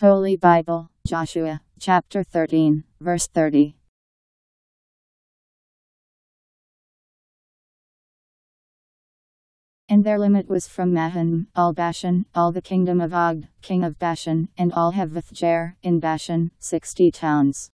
Holy Bible, Joshua, chapter 13, verse 30. And their limit was from Mahanaim, all Bashan, all the kingdom of Og, king of Bashan, and all Havvoth-Jair, in Bashan, sixty towns.